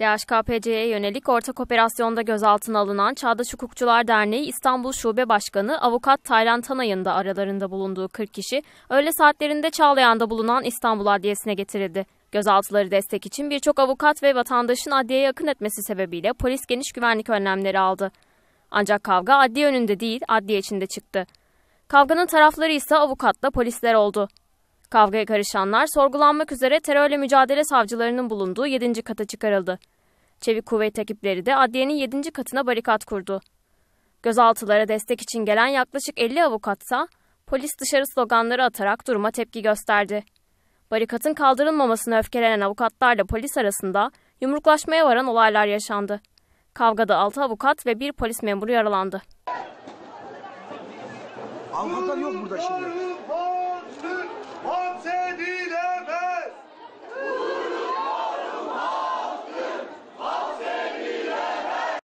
DHKPC'ye yönelik ortak operasyonda gözaltına alınan Çağdaş Hukukçular Derneği İstanbul Şube Başkanı Avukat Taylan Tanay'ın da aralarında bulunduğu 40 kişi öğle saatlerinde Çağlayan'da bulunan İstanbul Adliyesi'ne getirildi. Gözaltıları destek için birçok avukat ve vatandaşın adliyeye yakın etmesi sebebiyle polis geniş güvenlik önlemleri aldı. Ancak kavga adliye önünde değil, adliye içinde çıktı. Kavganın tarafları ise avukatla polisler oldu. Kavgaya karışanlar sorgulanmak üzere terörle mücadele savcılarının bulunduğu 7. kata çıkarıldı. Çevik kuvvet ekipleri de adliyenin 7. katına barikat kurdu. Gözaltılara destek için gelen yaklaşık 50 avukatsa polis dışarı sloganları atarak duruma tepki gösterdi. Barikatın kaldırılmamasına öfkelenen avukatlarla polis arasında yumruklaşmaya varan olaylar yaşandı. Kavgada 6 avukat ve 1 polis memuru yaralandı. Avukatlar yok burada şimdi.